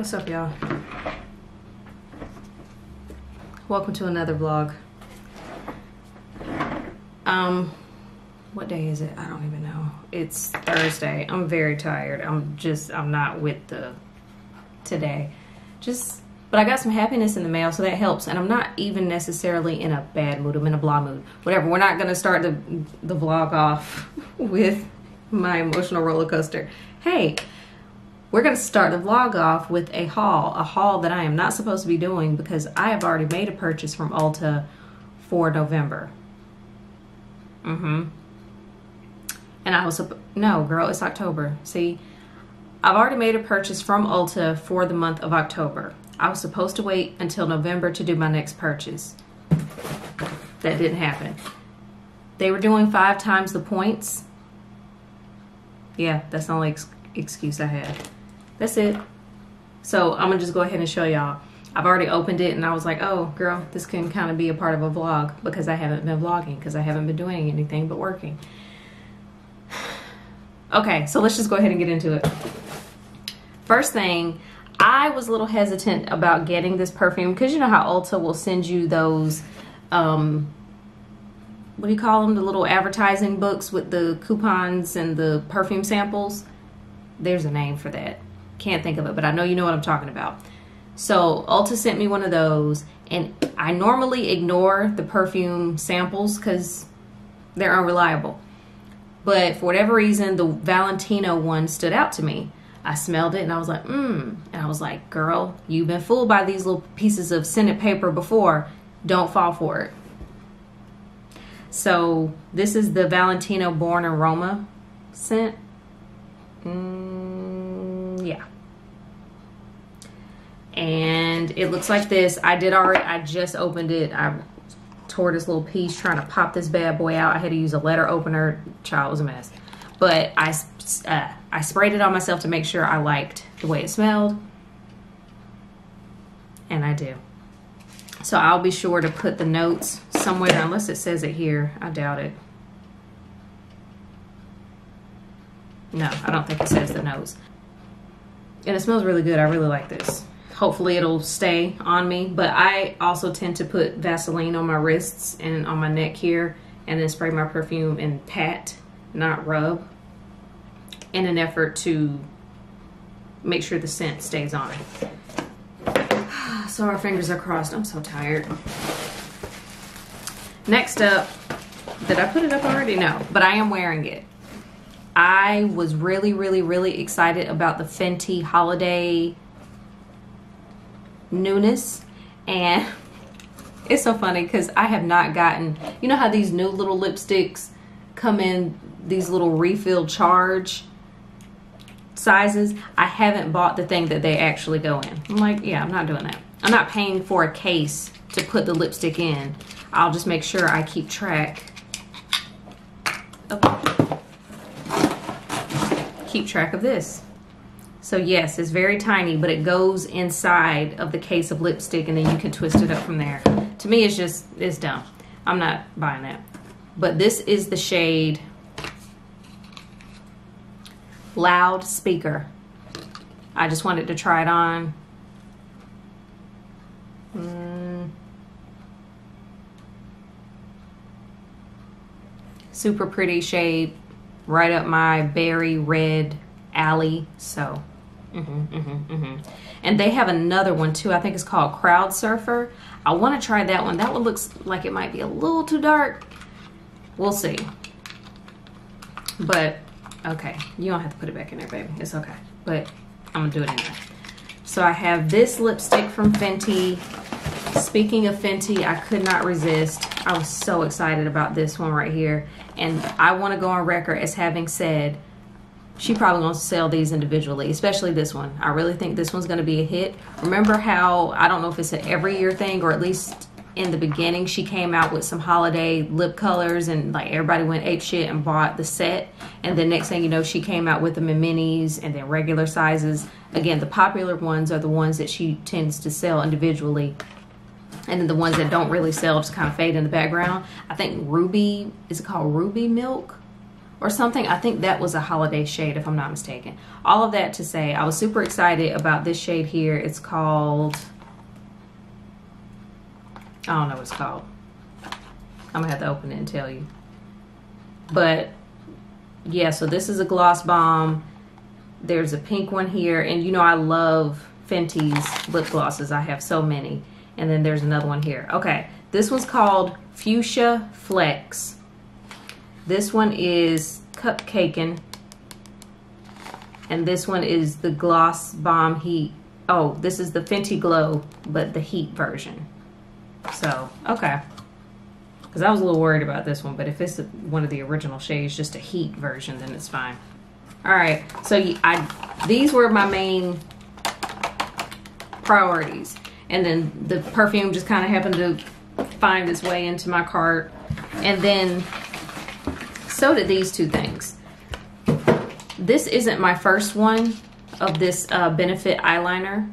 What's up, y'all? Welcome to another vlog. Um, what day is it? I don't even know. It's Thursday. I'm very tired. I'm just, I'm not with the today. Just, but I got some happiness in the mail, so that helps. And I'm not even necessarily in a bad mood. I'm in a blah mood. Whatever. We're not gonna start the the vlog off with my emotional roller coaster. Hey, we're going to start the vlog off with a haul, a haul that I am not supposed to be doing because I have already made a purchase from Ulta for November. Mm-hmm. And I was, no, girl, it's October. See, I've already made a purchase from Ulta for the month of October. I was supposed to wait until November to do my next purchase. That didn't happen. They were doing five times the points. Yeah, that's the only ex excuse I had. That's it. So I'm gonna just go ahead and show y'all. I've already opened it and I was like, oh girl, this can kind of be a part of a vlog because I haven't been vlogging because I haven't been doing anything but working. okay, so let's just go ahead and get into it. First thing, I was a little hesitant about getting this perfume because you know how Ulta will send you those, um, what do you call them? The little advertising books with the coupons and the perfume samples. There's a name for that can't think of it, but I know you know what I'm talking about. So Ulta sent me one of those, and I normally ignore the perfume samples because they're unreliable. But for whatever reason, the Valentino one stood out to me. I smelled it and I was like, mmm. And I was like, girl, you've been fooled by these little pieces of scented paper before. Don't fall for it. So this is the Valentino Born in Roma scent. Mm, yeah and it looks like this. I did already, I just opened it. I tore this little piece trying to pop this bad boy out. I had to use a letter opener. Child was a mess. But I, uh, I sprayed it on myself to make sure I liked the way it smelled. And I do. So I'll be sure to put the notes somewhere, unless it says it here. I doubt it. No, I don't think it says the notes. And it smells really good. I really like this hopefully it'll stay on me. But I also tend to put Vaseline on my wrists and on my neck here and then spray my perfume and pat, not rub, in an effort to make sure the scent stays on. So our fingers are crossed. I'm so tired. Next up, did I put it up already? No, but I am wearing it. I was really, really, really excited about the Fenty Holiday newness and it's so funny because I have not gotten, you know how these new little lipsticks come in these little refill charge sizes? I haven't bought the thing that they actually go in. I'm like, yeah, I'm not doing that. I'm not paying for a case to put the lipstick in. I'll just make sure I keep track. Of, keep track of this. So yes, it's very tiny, but it goes inside of the case of lipstick and then you can twist it up from there. To me, it's just, it's dumb. I'm not buying that. But this is the shade Loud Speaker. I just wanted to try it on. Mm. Super pretty shade, right up my berry red alley. So Mm-hmm, mm-hmm, mm-hmm. And they have another one too. I think it's called Crowd Surfer. I want to try that one. That one looks like it might be a little too dark. We'll see. But okay, you don't have to put it back in there, baby. It's okay. But I'm gonna do it anyway. So I have this lipstick from Fenty. Speaking of Fenty, I could not resist. I was so excited about this one right here. And I want to go on record as having said she probably to sell these individually, especially this one. I really think this one's going to be a hit. Remember how, I don't know if it's an every year thing or at least in the beginning, she came out with some holiday lip colors and like everybody went ape shit and bought the set. And then next thing you know, she came out with them in minis and then regular sizes. Again, the popular ones are the ones that she tends to sell individually. And then the ones that don't really sell just kind of fade in the background. I think Ruby, is it called Ruby Milk? Or something. I think that was a holiday shade, if I'm not mistaken. All of that to say, I was super excited about this shade here. It's called, I don't know what it's called. I'm gonna have to open it and tell you. But yeah, so this is a gloss bomb. There's a pink one here, and you know I love Fenty's lip glosses. I have so many. And then there's another one here. Okay, this one's called Fuchsia Flex. This one is Cupcakin. And this one is the Gloss Bomb Heat. Oh, this is the Fenty Glow, but the heat version. So, okay. Because I was a little worried about this one, but if it's one of the original shades, just a heat version, then it's fine. All right, so I these were my main priorities. And then the perfume just kind of happened to find its way into my cart. And then so did these two things. This isn't my first one of this uh, Benefit eyeliner.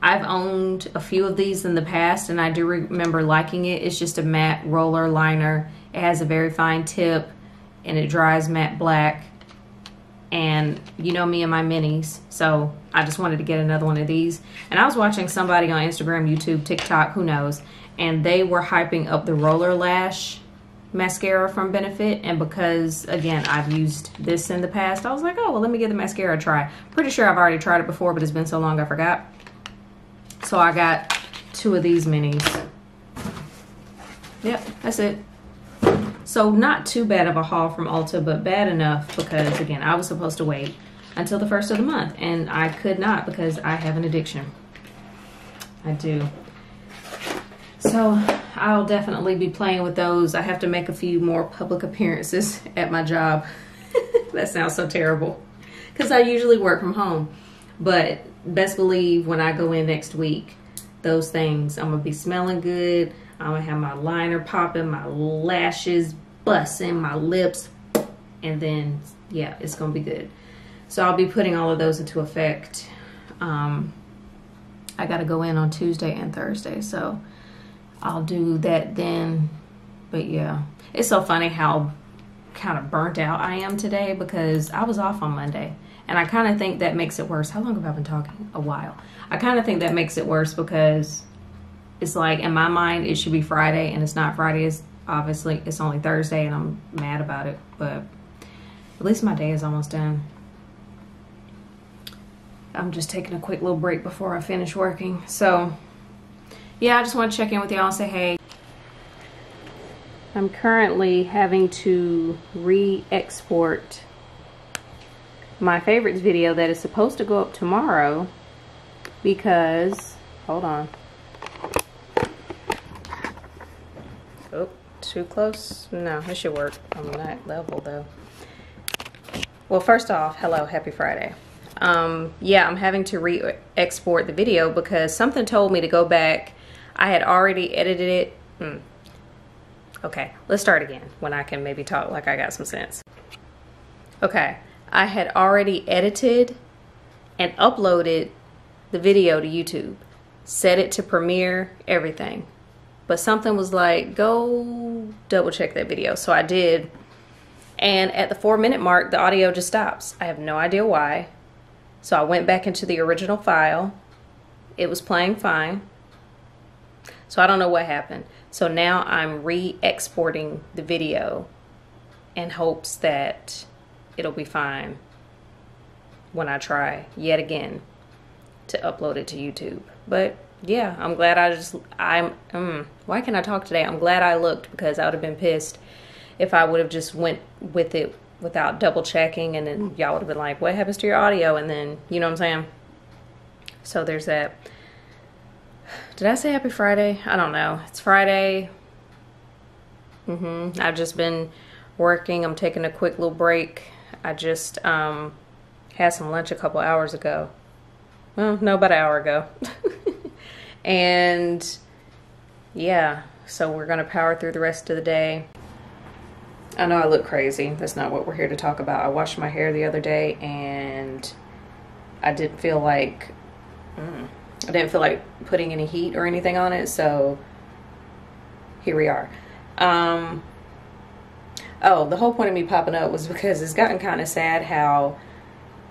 I've owned a few of these in the past and I do remember liking it. It's just a matte roller liner. It has a very fine tip and it dries matte black. And you know me and my minis, so I just wanted to get another one of these. And I was watching somebody on Instagram, YouTube, TikTok, who knows, and they were hyping up the Roller Lash mascara from Benefit. And because, again, I've used this in the past, I was like, oh, well, let me give the mascara a try. Pretty sure I've already tried it before, but it's been so long I forgot. So I got two of these minis. Yep, that's it. So not too bad of a haul from Ulta, but bad enough because, again, I was supposed to wait until the first of the month. And I could not because I have an addiction. I do. So I'll definitely be playing with those. I have to make a few more public appearances at my job. that sounds so terrible. Because I usually work from home. But best believe when I go in next week, those things, I'm going to be smelling good. I'm going to have my liner popping, my lashes busting, my lips. And then, yeah, it's going to be good. So I'll be putting all of those into effect. Um, I got to go in on Tuesday and Thursday. So I'll do that then. But yeah, it's so funny how kind of burnt out I am today because I was off on Monday. And I kind of think that makes it worse. How long have I been talking? A while. I kind of think that makes it worse because it's like in my mind it should be Friday and it's not Friday. It's obviously it's only Thursday and I'm mad about it. But at least my day is almost done. I'm just taking a quick little break before I finish working. So, yeah, I just want to check in with y'all and say hey. I'm currently having to re-export my favorites video that is supposed to go up tomorrow because, hold on. Oh, too close? No, it should work on that level though. Well, first off, hello, happy Friday um, yeah, I'm having to re-export the video because something told me to go back. I had already edited it. Hmm. Okay, let's start again when I can maybe talk like I got some sense. Okay, I had already edited and uploaded the video to YouTube, set it to Premiere, everything. But something was like, go double check that video. So I did. And at the four minute mark, the audio just stops. I have no idea why. So I went back into the original file. It was playing fine. So I don't know what happened. So now I'm re-exporting the video in hopes that it'll be fine when I try yet again to upload it to YouTube. But yeah, I'm glad I just, I'm, mm, why can I talk today? I'm glad I looked because I would have been pissed if I would have just went with it without double checking and then y'all would have been like what happens to your audio and then you know what i'm saying so there's that did i say happy friday? I don't know. It's friday. Mm-hmm. I've just been working. I'm taking a quick little break. I just um had some lunch a couple hours ago. Well no about an hour ago. And yeah so we're gonna power through the rest of the day. I know I look crazy. That's not what we're here to talk about. I washed my hair the other day and I didn't feel like mm, I didn't feel like putting any heat or anything on it. So here we are. Um, Oh, the whole point of me popping up was because it's gotten kind of sad how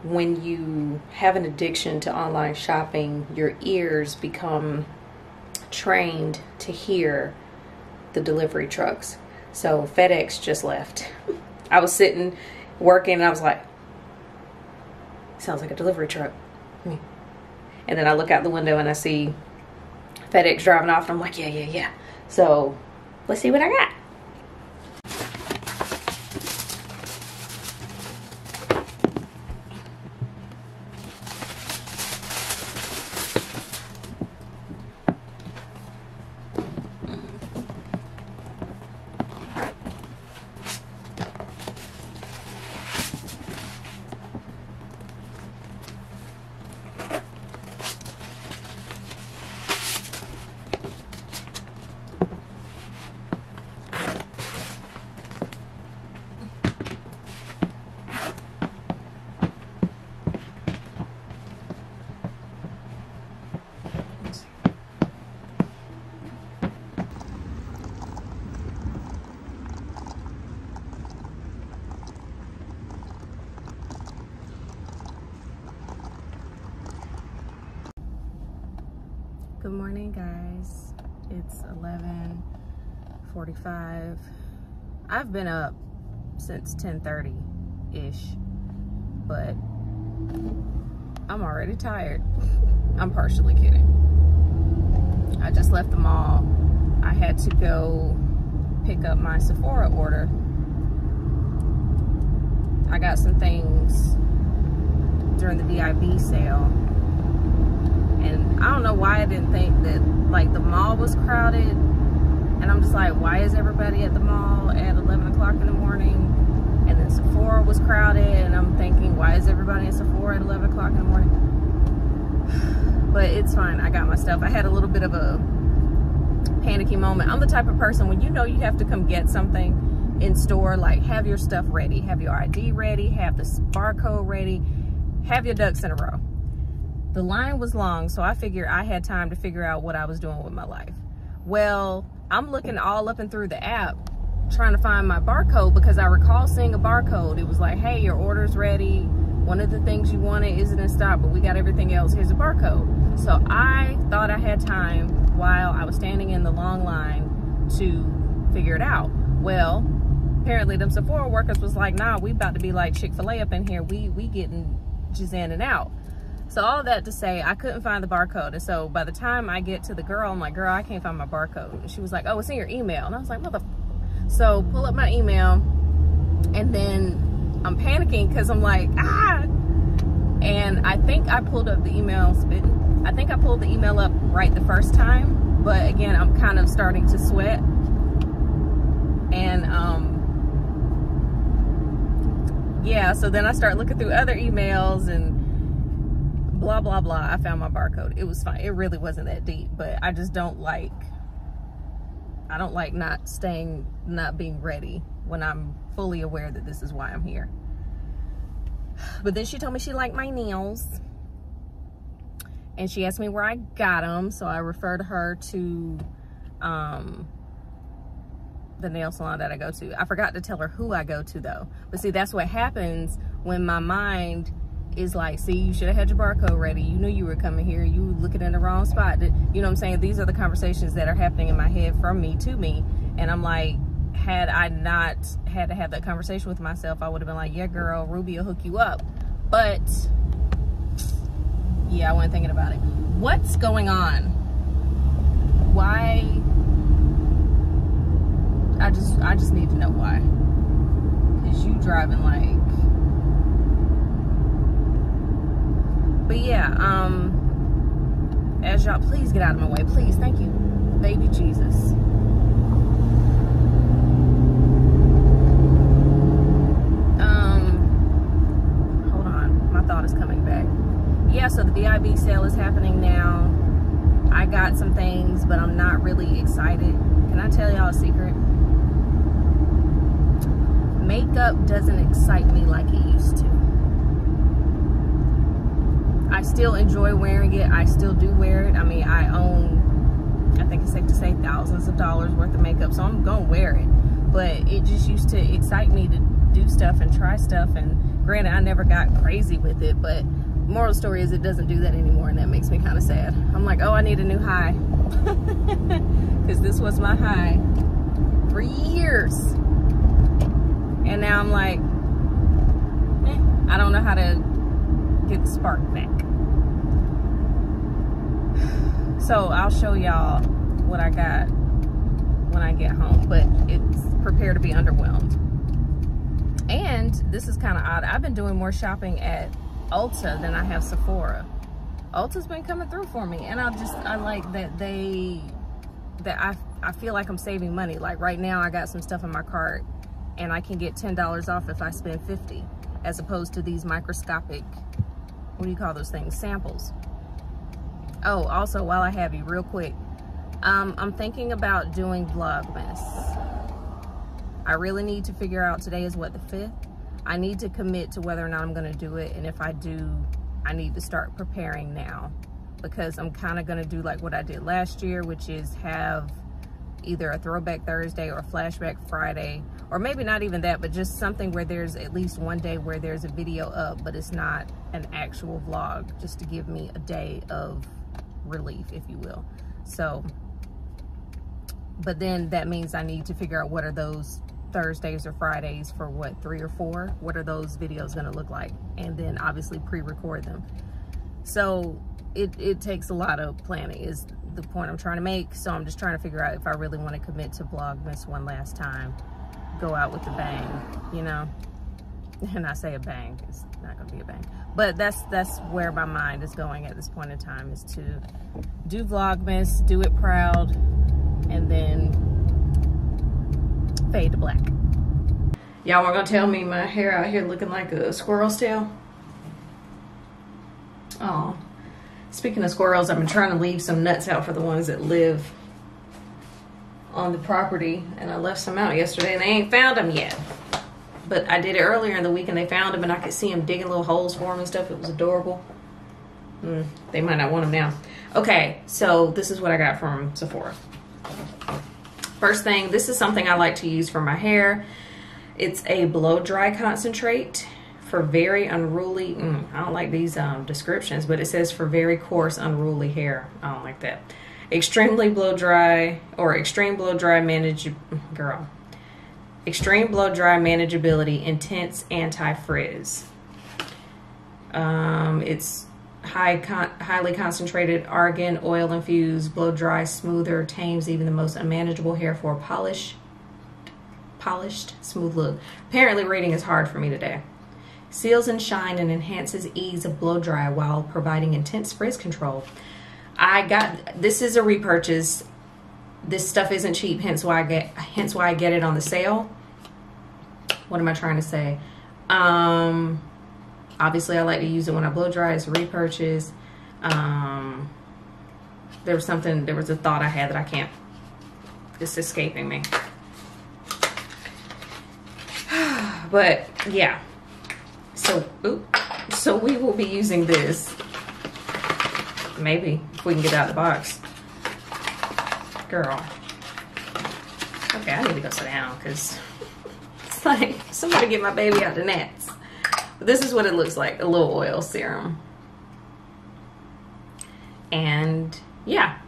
when you have an addiction to online shopping, your ears become trained to hear the delivery trucks. So FedEx just left. I was sitting working and I was like, sounds like a delivery truck. And then I look out the window and I see FedEx driving off and I'm like, yeah, yeah, yeah. So let's see what I got. It's 11:45. I've been up since 10:30-ish, but I'm already tired. I'm partially kidding. I just left the mall. I had to go pick up my Sephora order. I got some things during the VIB sale and I don't know why I didn't think that like the mall was crowded. And I'm just like, why is everybody at the mall at 11 o'clock in the morning? And then Sephora was crowded. And I'm thinking, why is everybody at Sephora at 11 o'clock in the morning? But it's fine. I got my stuff. I had a little bit of a panicky moment. I'm the type of person when you know you have to come get something in store, like have your stuff ready, have your ID ready, have the barcode ready, have your ducks in a row the line was long, so I figured I had time to figure out what I was doing with my life. Well, I'm looking all up and through the app trying to find my barcode because I recall seeing a barcode. It was like, hey, your order's ready. One of the things you wanted isn't in stock, but we got everything else. Here's a barcode. So I thought I had time while I was standing in the long line to figure it out. Well, apparently them Sephora workers was like, nah, we about to be like Chick-fil-A up in here. We we getting and out. So all that to say, I couldn't find the barcode. And so by the time I get to the girl, I'm like, girl, I can't find my barcode. And she was like, oh, it's in your email. And I was like, mother. So pull up my email and then I'm panicking because I'm like, ah. And I think I pulled up the email, spitting. I think I pulled the email up right the first time. But again, I'm kind of starting to sweat. And um, yeah, so then I start looking through other emails and blah, blah, blah. I found my barcode. It was fine. It really wasn't that deep, but I just don't like, I don't like not staying, not being ready when I'm fully aware that this is why I'm here. But then she told me she liked my nails. And she asked me where I got them. So I referred her to um, the nail salon that I go to. I forgot to tell her who I go to though. But see, that's what happens when my mind is like, see, you should have had your barcode ready. You knew you were coming here. You were looking in the wrong spot. You know what I'm saying? These are the conversations that are happening in my head from me to me. And I'm like, had I not had to have that conversation with myself, I would have been like, yeah, girl, Ruby will hook you up. But yeah, I wasn't thinking about it. What's going on? Why? I just, I just need to know why. Cause you driving like but yeah um as y'all please get out of my way. Please thank you. Baby jesus. Um hold on. My thought is coming back. Yeah so the VIB sale is happening now. I got some things but I'm not really excited. Can I tell y'all a secret? Makeup doesn't excite me like it used to I still enjoy wearing it. I still do wear it. I mean, I own, I think it's safe to say, thousands of dollars worth of makeup, so I'm to wear it. but it just used to excite me to do stuff and try stuff. And granted, I never got crazy with it, but moral story is it doesn't do that anymore, and that makes me kind of sad. I'm like, oh, I need a new high, because this was my high for years, and now I'm like, eh, I don't know how to get the spark back. So I'll show y'all what I got when I get home, but it's prepare to be underwhelmed. And this is kind of odd. I've been doing more shopping at Ulta than I have Sephora. Ulta's been coming through for me, and I just I like that they that I I feel like I'm saving money. Like right now, I got some stuff in my cart, and I can get ten dollars off if I spend fifty, as opposed to these microscopic what do you call those things samples. Oh, also while I have you, real quick, um, I'm thinking about doing Vlogmas. I really need to figure out today is what the fifth. I need to commit to whether or not I'm going to do it. And if I do, I need to start preparing now because I'm kind of going to do like what I did last year, which is have either a throwback Thursday or a flashback Friday, or maybe not even that, but just something where there's at least one day where there's a video up, but it's not an actual vlog, just to give me a day of relief, if you will. So but then that means I need to figure out what are those Thursdays or Fridays for what, three or four? What are those videos gonna look like? And then obviously pre-record them. So it, it takes a lot of planning is the point I'm trying to make. So I'm just trying to figure out if I really wanna commit to Vlogmas one last time. Go out with a bang, you know? And I say a bang, it's not gonna be a bang. But that's that's where my mind is going at this point in time is to do Vlogmas, do it proud, and then fade to black. Y'all are gonna tell me my hair out here looking like a squirrel's tail? Oh, speaking of squirrels, I've been trying to leave some nuts out for the ones that live on the property and I left some out yesterday and they ain't found them yet. But I did it earlier in the week and they found them and I could see them digging little holes for them and stuff. It was adorable. Mm, they might not want them now. Okay, so this is what I got from Sephora. First thing, this is something I like to use for my hair. It's a blow dry concentrate for very unruly, mm, I don't like these um, descriptions, but it says for very coarse, unruly hair. I don't like that. Extremely blow dry or extreme blow dry manage, girl. Extreme blow dry manageability, intense anti-frizz. Um, it's high con highly concentrated argan oil infused blow dry smoother tames even the most unmanageable hair for a polish polished smooth look. Apparently reading is hard for me today. Seals and shine and enhances ease of blow dry while providing intense frizz control. I got this is a repurchase this stuff isn't cheap hence why i get hence why i get it on the sale what am i trying to say um Obviously, I like to use it when I blow dry. It's repurchase. Um, there was something, there was a thought I had that I can't, it's escaping me. but yeah, so, oop, so we will be using this. Maybe if we can get out of the box. Girl. Okay, I need to go sit down because it's like somebody get my baby out the nets. But this is what it looks like, a little oil serum. And yeah,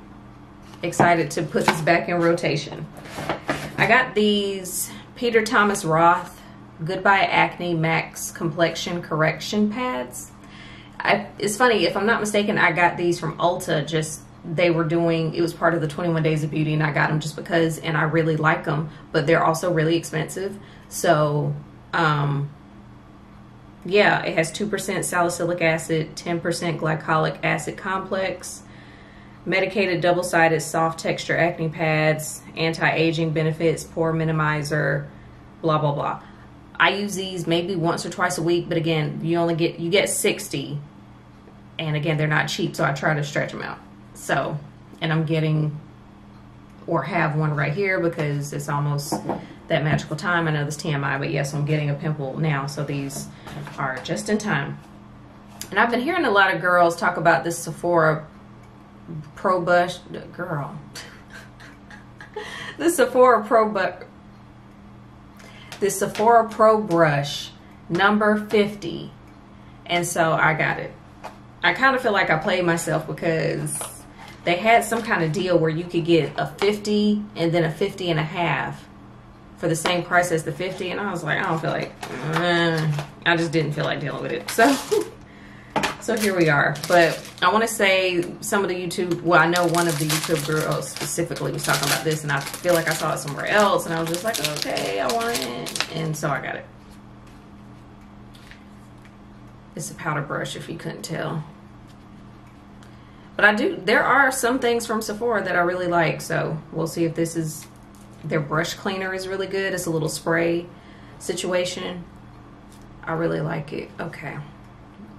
excited to put this back in rotation. I got these Peter Thomas Roth Goodbye Acne Max Complexion Correction Pads. I, it's funny, if I'm not mistaken, I got these from Ulta just they were doing it was part of the 21 days of beauty and I got them just because and I really like them but they're also really expensive so um yeah, it has 2% salicylic acid, 10% glycolic acid complex, medicated double-sided soft texture acne pads, anti-aging benefits, pore minimizer, blah, blah, blah. I use these maybe once or twice a week, but again, you only get, you get 60. And again, they're not cheap, so I try to stretch them out. So, and I'm getting, or have one right here because it's almost that magical time. I know this TMI, but yes, I'm getting a pimple now, so these are just in time. And I've been hearing a lot of girls talk about this Sephora Pro Bush, girl. the Sephora Pro Bush, this Sephora Pro brush number 50. And so I got it. I kind of feel like I played myself because they had some kind of deal where you could get a 50 and then a 50 and a half for the same price as the 50 and I was like I don't feel like uh, I just didn't feel like dealing with it. So so here we are. But I want to say some of the YouTube well I know one of the YouTube girls specifically was talking about this and I feel like I saw it somewhere else and I was just like okay I want it. And so I got it. It's a powder brush if you couldn't tell but I do there are some things from Sephora that I really like so we'll see if this is their brush cleaner is really good. It's a little spray situation. I really like it. Okay.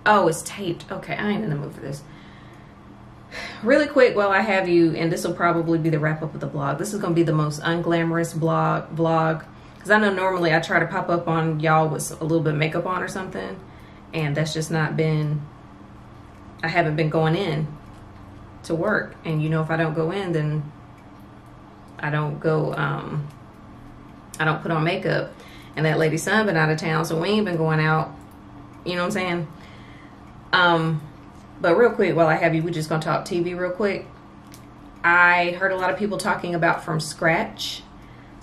Oh, it's taped. Okay, I ain't in the mood for this. Really quick while I have you, and this will probably be the wrap up of the blog. This is going to be the most unglamorous blog vlog. Because I know normally I try to pop up on y'all with a little bit of makeup on or something. And that's just not been, I haven't been going in to work. And you know, if I don't go in, then I don't go, um, I don't put on makeup. And that lady's son been out of town, so we ain't been going out. You know what I'm saying? Um, but real quick, while I have you, we're just gonna talk TV real quick. I heard a lot of people talking about From Scratch.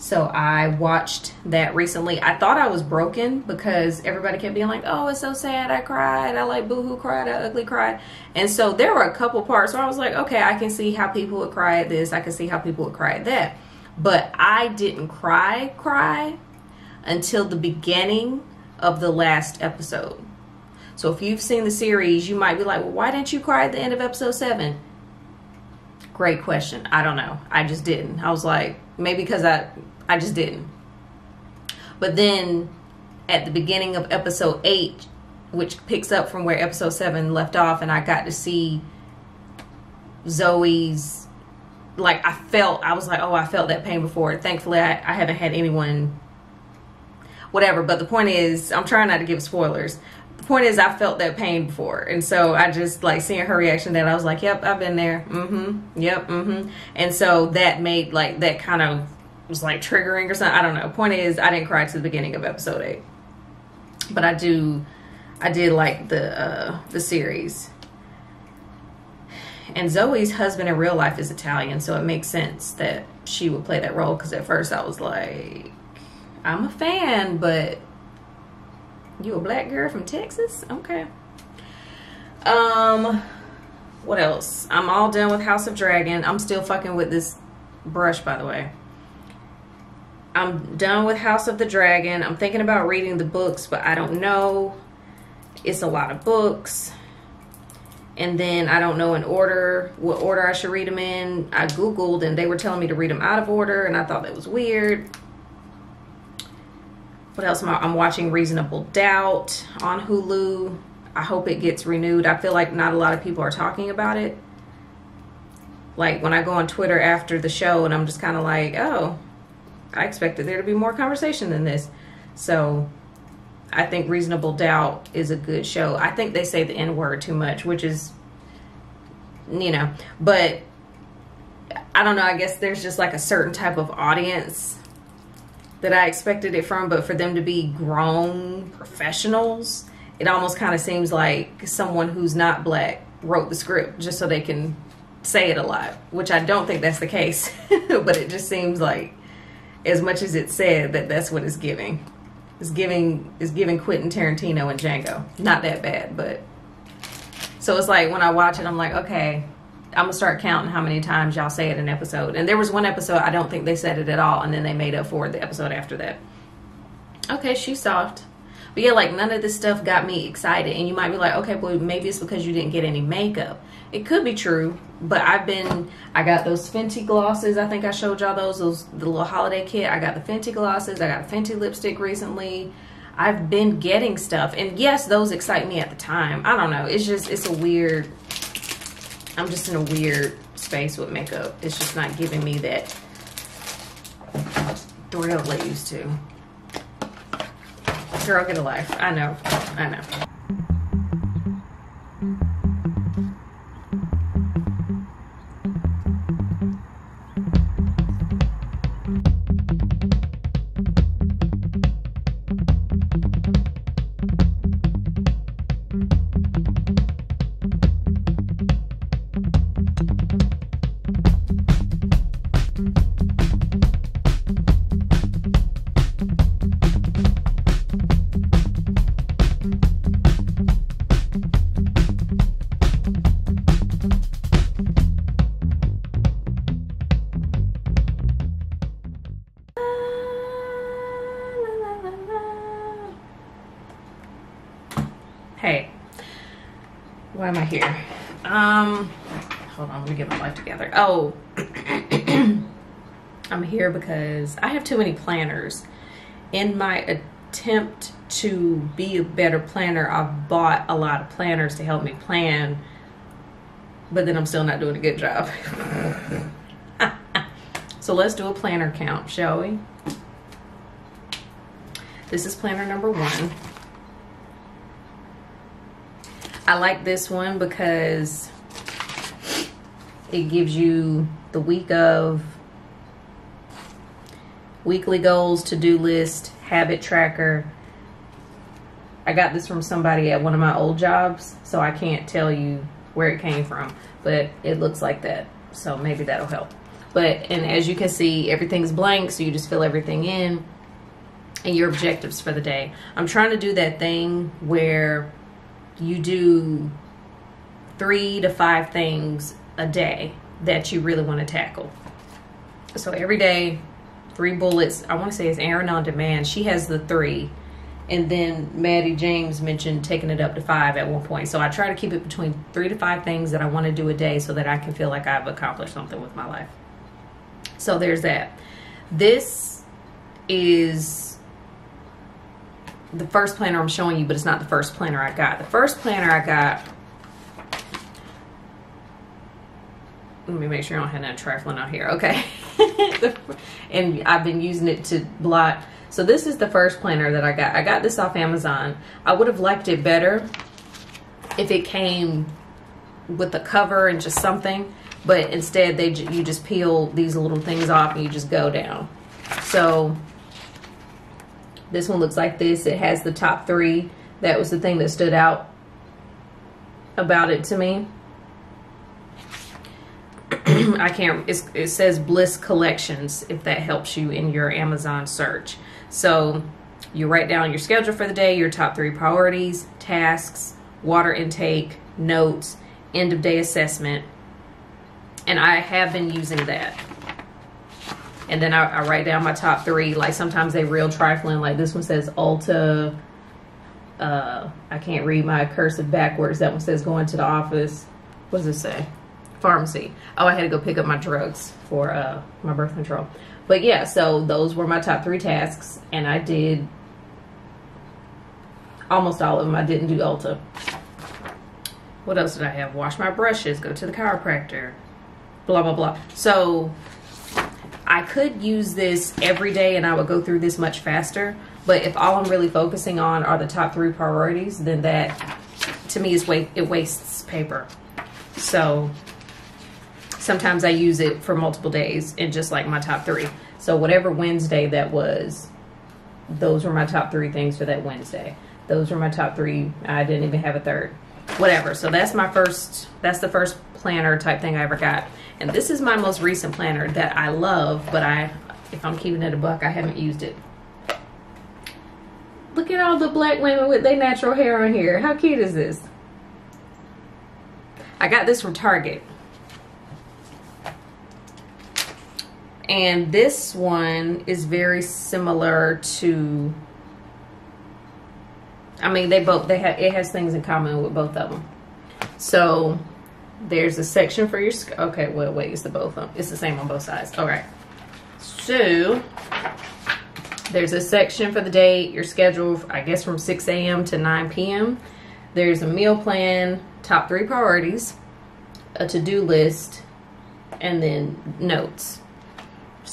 So I watched that recently. I thought I was broken because everybody kept being like, oh, it's so sad. I cried. I like boohoo cried. I ugly cried. And so there were a couple parts where I was like, okay, I can see how people would cry at this. I can see how people would cry at that. But I didn't cry, cry until the beginning of the last episode. So if you've seen the series, you might be like, well, why didn't you cry at the end of episode seven? Great question. I don't know. I just didn't. I was like, maybe because I I just didn't. But then at the beginning of episode 8, which picks up from where episode 7 left off, and I got to see Zoe's, like, I felt, I was like, oh, I felt that pain before. Thankfully, I, I haven't had anyone, whatever. But the point is, I'm trying not to give spoilers. Point is, I felt that pain before. And so I just, like, seeing her reaction that I was like, yep, I've been there. Mm hmm. Yep. Mm hmm. And so that made, like, that kind of was like triggering or something. I don't know. Point is, I didn't cry to the beginning of episode eight, but I do. I did like the uh, the series. And Zoe's husband in real life is Italian, so it makes sense that she would play that role. Because at first I was like, I'm a fan, but you a black girl from Texas? Okay. Um, what else? I'm all done with House of Dragon. I'm still fucking with this brush, by the way. I'm done with House of the Dragon. I'm thinking about reading the books, but I don't know. It's a lot of books. And then I don't know in order, what order I should read them in. I Googled and they were telling me to read them out of order and I thought that was weird. What else am I? I'm watching Reasonable Doubt on Hulu. I hope it gets renewed. I feel like not a lot of people are talking about it. Like when I go on Twitter after the show and I'm just kind of like, oh, I expected there to be more conversation than this. So I think Reasonable Doubt is a good show. I think they say the N word too much, which is, you know, but I don't know. I guess there's just like a certain type of audience that I expected it from, but for them to be grown professionals, it almost kind of seems like someone who's not black wrote the script just so they can say it a lot, which I don't think that's the case, but it just seems like as much as it said that that's what it's giving. It's giving it's giving Quentin Tarantino and Django. Not that bad, but so it's like when I watch it, I'm like, okay, I'm gonna start counting how many times y'all say it in an episode. And there was one episode I don't think they said it at all, and then they made up for it the episode after that. Okay, she's soft. But yeah, like none of this stuff got me excited. And you might be like, okay, well, maybe it's because you didn't get any makeup. It could be true, but I've been, I got those Fenty glosses. I think I showed y'all those, those, the little holiday kit. I got the Fenty glosses. I got Fenty lipstick recently. I've been getting stuff. And yes, those excite me at the time. I don't know. It's just, it's a weird, I'm just in a weird space with makeup. It's just not giving me that thrill they used to. Girl, get a life. I know. I know. Too many planners. In my attempt to be a better planner, I've bought a lot of planners to help me plan, but then I'm still not doing a good job. so let's do a planner count, shall we? This is planner number one. I like this one because it gives you the week of weekly goals, to-do list, habit tracker. I got this from somebody at one of my old jobs, so I can't tell you where it came from, but it looks like that. So maybe that'll help. But, and as you can see, everything's blank, so you just fill everything in and your objectives for the day. I'm trying to do that thing where you do three to five things a day that you really want to tackle. So every day, three bullets. I want to say it's Erin on Demand. She has the three. And then Maddie James mentioned taking it up to five at one point. So I try to keep it between three to five things that I want to do a day so that I can feel like I've accomplished something with my life. So there's that. This is the first planner I'm showing you, but it's not the first planner I got. The first planner I got let me make sure I don't have that trifling out here. Okay. and I've been using it to blot. So this is the first planner that I got. I got this off Amazon. I would have liked it better if it came with the cover and just something, but instead they you just peel these little things off and you just go down. So this one looks like this. It has the top three. That was the thing that stood out about it to me. I can't, it says Bliss Collections if that helps you in your Amazon search. So you write down your schedule for the day, your top three priorities, tasks, water intake, notes, end of day assessment. And I have been using that. And then I, I write down my top three. Like sometimes they real trifling. Like this one says Ulta. Uh, I can't read my cursive backwards. That one says going to the office. What does it say? Pharmacy. Oh, I had to go pick up my drugs for uh, my birth control. But yeah, so those were my top three tasks, and I did almost all of them. I didn't do Ulta. What else did I have? Wash my brushes, go to the chiropractor, blah, blah, blah. So I could use this every day and I would go through this much faster. But if all I'm really focusing on are the top three priorities, then that to me is wa it wastes paper. So sometimes I use it for multiple days and just like my top three. So whatever Wednesday that was, those were my top three things for that Wednesday. Those were my top three. I didn't even have a third. Whatever. So that's my first, that's the first planner type thing I ever got. And this is my most recent planner that I love, but I, if I'm keeping it a buck, I haven't used it. Look at all the black women with their natural hair on here. How cute is this? I got this from Target. And this one is very similar to, I mean, they both, they have, it has things in common with both of them. So there's a section for your, okay, well, wait, it's the both of them. It's the same on both sides. All right. So there's a section for the date, your schedule, I guess from 6 a.m. to 9 p.m. There's a meal plan, top three priorities, a to-do list, and then notes.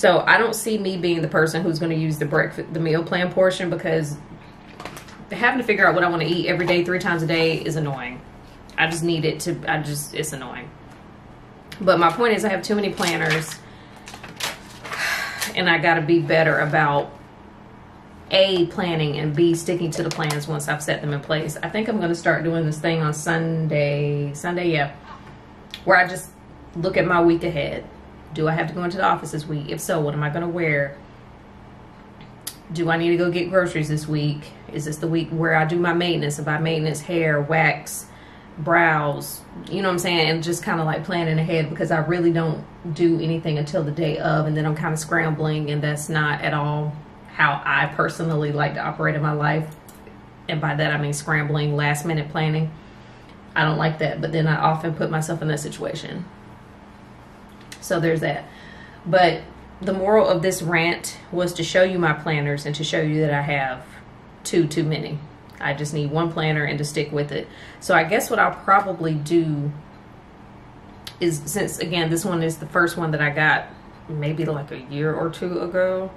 So I don't see me being the person who's going to use the breakfast, the meal plan portion because having to figure out what I want to eat every day, three times a day is annoying. I just need it to, I just, it's annoying. But my point is I have too many planners and I got to be better about A, planning and B, sticking to the plans once I've set them in place. I think I'm going to start doing this thing on Sunday, Sunday, yeah, where I just look at my week ahead do I have to go into the office this week? If so, what am I going to wear? Do I need to go get groceries this week? Is this the week where I do my maintenance? If I maintenance, hair, wax, brows, you know what I'm saying? And just kind of like planning ahead because I really don't do anything until the day of and then I'm kind of scrambling and that's not at all how I personally like to operate in my life And by that I mean scrambling, last minute planning. I don't like that, but then I often put myself in that situation. So there's that. But the moral of this rant was to show you my planners and to show you that I have two too many. I just need one planner and to stick with it. So I guess what I'll probably do is since again this one is the first one that I got maybe like a year or two ago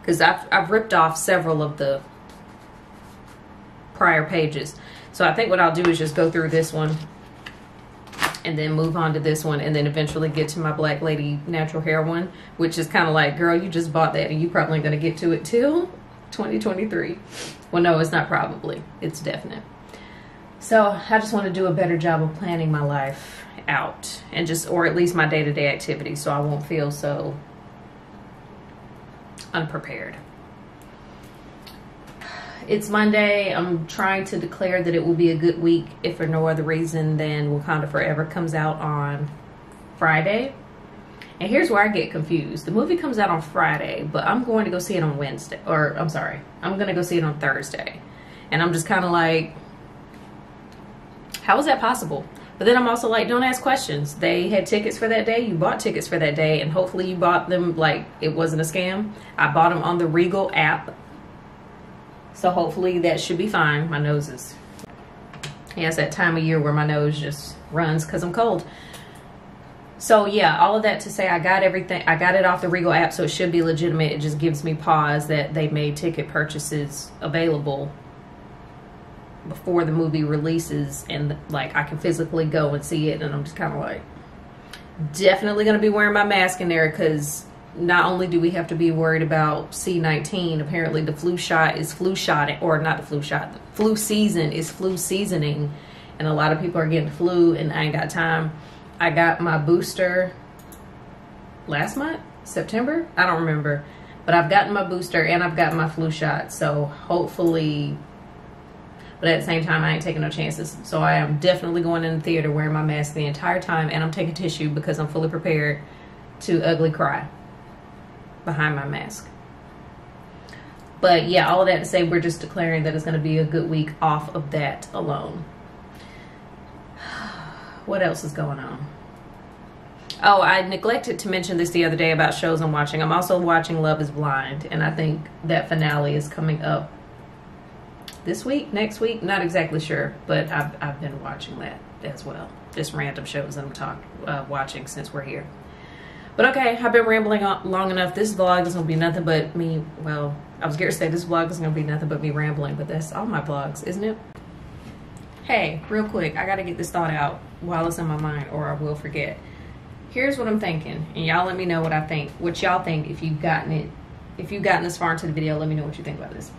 because I've, I've ripped off several of the prior pages. So I think what I'll do is just go through this one and then move on to this one and then eventually get to my black lady natural hair one which is kind of like girl you just bought that and you probably going to get to it till 2023 well no it's not probably it's definite. So i just want to do a better job of planning my life out and just or at least my day-to-day activities so i won't feel so unprepared it's Monday. I'm trying to declare that it will be a good week, if for no other reason than Wakanda Forever comes out on Friday. And here's where I get confused. The movie comes out on Friday, but I'm going to go see it on Wednesday. Or, I'm sorry, I'm going to go see it on Thursday. And I'm just kind of like, how is that possible? But then I'm also like, don't ask questions. They had tickets for that day. You bought tickets for that day. And hopefully you bought them like it wasn't a scam. I bought them on the Regal app so hopefully that should be fine. My nose is, yeah, it's that time of year where my nose just runs because I'm cold. So yeah, all of that to say I got everything, I got it off the Regal app, so it should be legitimate. It just gives me pause that they made ticket purchases available before the movie releases and like I can physically go and see it and I'm just kind of like definitely going to be wearing my mask in there because not only do we have to be worried about C19, apparently the flu shot is flu shot, or not the flu shot, the flu season is flu seasoning, and a lot of people are getting flu, and I ain't got time. I got my booster last month, September, I don't remember, but I've gotten my booster and I've gotten my flu shot, so hopefully. But at the same time, I ain't taking no chances. So I am definitely going in the theater wearing my mask the entire time, and I'm taking tissue because I'm fully prepared to ugly cry behind my mask. But yeah, all of that to say, we're just declaring that it's going to be a good week off of that alone. What else is going on? Oh, I neglected to mention this the other day about shows I'm watching. I'm also watching Love is Blind, and I think that finale is coming up this week, next week. Not exactly sure, but I've, I've been watching that as well. Just random shows that I'm talk, uh, watching since we're here. But okay, I've been rambling on long enough. This vlog is gonna be nothing but me. Well, I was gonna say this vlog is gonna be nothing but me rambling, but that's all my vlogs, isn't it? Hey, real quick, I gotta get this thought out while it's in my mind, or I will forget. Here's what I'm thinking, and y'all let me know what I think. What y'all think if you've gotten it, if you've gotten this far into the video, let me know what you think about this.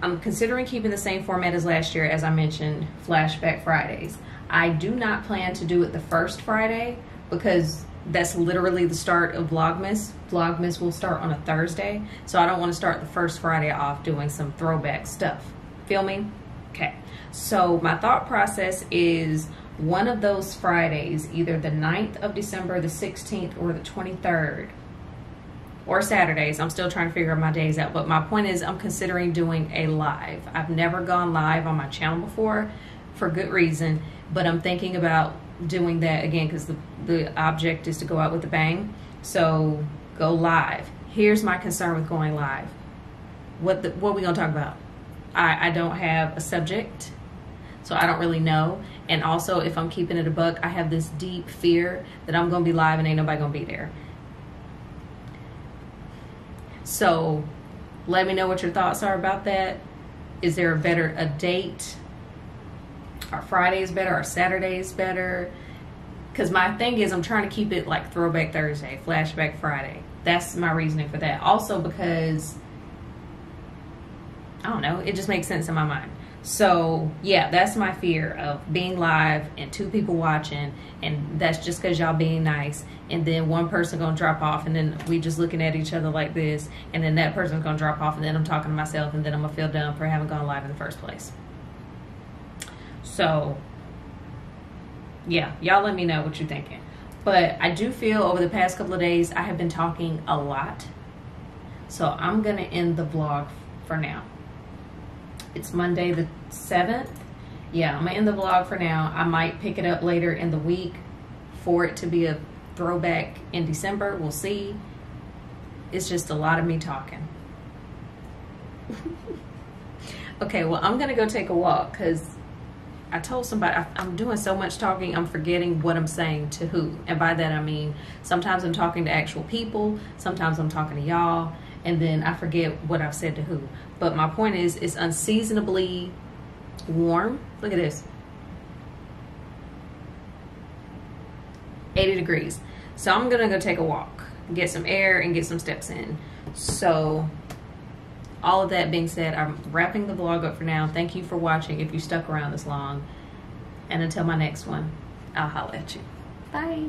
I'm considering keeping the same format as last year, as I mentioned, Flashback Fridays. I do not plan to do it the first Friday because that's literally the start of Vlogmas. Vlogmas will start on a Thursday, so I don't want to start the first Friday off doing some throwback stuff. Feel me? Okay. So my thought process is one of those Fridays, either the 9th of December, the 16th, or the 23rd, or Saturdays. I'm still trying to figure my days out, but my point is I'm considering doing a live. I've never gone live on my channel before for good reason but I'm thinking about doing that again because the, the object is to go out with a bang. So go live. Here's my concern with going live. What the, what are we gonna talk about? I, I don't have a subject, so I don't really know. And also, if I'm keeping it a buck, I have this deep fear that I'm gonna be live and ain't nobody gonna be there. So let me know what your thoughts are about that. Is there a better a date our Friday is better, our Saturday is better. Because my thing is, I'm trying to keep it like Throwback Thursday, Flashback Friday. That's my reasoning for that. Also, because I don't know, it just makes sense in my mind. So, yeah, that's my fear of being live and two people watching, and that's just because y'all being nice, and then one person gonna drop off, and then we just looking at each other like this, and then that person's gonna drop off, and then I'm talking to myself, and then I'm gonna feel dumb for having gone live in the first place. So, yeah, y'all let me know what you're thinking. But I do feel over the past couple of days I have been talking a lot. So I'm going to end the vlog for now. It's Monday the 7th. Yeah, I'm gonna end the vlog for now. I might pick it up later in the week for it to be a throwback in December. We'll see. It's just a lot of me talking. okay, well, I'm gonna go take a walk because I told somebody I'm doing so much talking, I'm forgetting what I'm saying to who. And by that, I mean sometimes I'm talking to actual people, sometimes I'm talking to y'all, and then I forget what I've said to who. But my point is, it's unseasonably warm. Look at this 80 degrees. So I'm gonna go take a walk, get some air, and get some steps in. So all of that being said, I'm wrapping the vlog up for now. Thank you for watching if you stuck around this long. And until my next one, I'll holla at you. Bye.